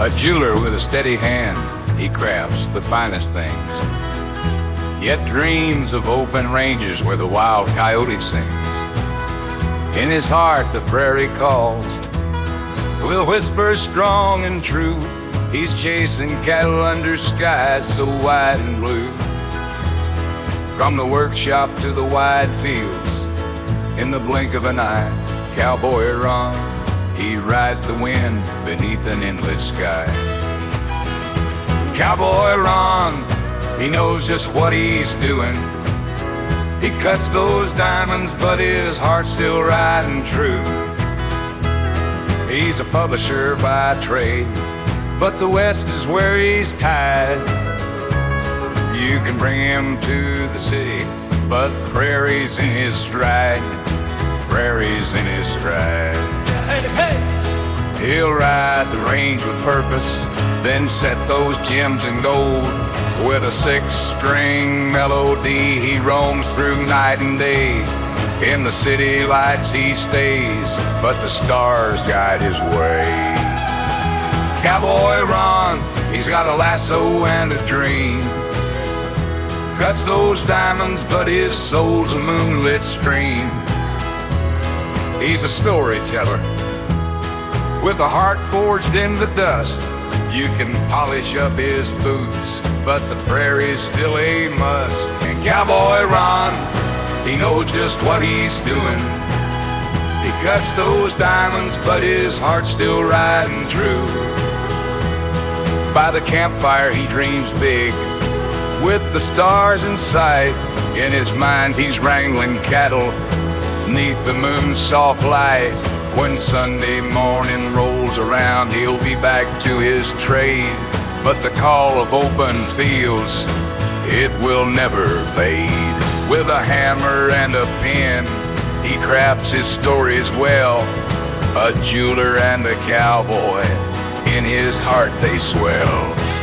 A jeweler with a steady hand, he crafts the finest things. Yet dreams of open ranges where the wild coyote sings. In his heart, the prairie calls. will whisper strong and true, he's chasing cattle under skies so wide and blue. From the workshop to the wide fields, in the blink of an eye, cowboy Ron he rides the wind beneath an endless sky. Cowboy Ron, he knows just what he's doing. He cuts those diamonds, but his heart's still riding true. He's a publisher by trade, but the West is where he's tied. You can bring him to the city, but prairie's in his stride. Prairie's in his stride. He'll ride the range with purpose, then set those gems in gold. With a six string melody, he roams through night and day. In the city lights he stays, but the stars guide his way. Cowboy Ron, he's got a lasso and a dream. Cuts those diamonds, but his soul's a moonlit stream. He's a storyteller with a heart forged in the dust. You can polish up his boots, but the prairie's still a must. And Cowboy Ron, he knows just what he's doing. He cuts those diamonds, but his heart's still riding true. By the campfire, he dreams big, with the stars in sight. In his mind, he's wrangling cattle neath the moon's soft light. When Sunday morning rolls around, he'll be back to his trade. But the call of open fields, it will never fade. With a hammer and a pen, he crafts his stories well. A jeweler and a cowboy, in his heart they swell.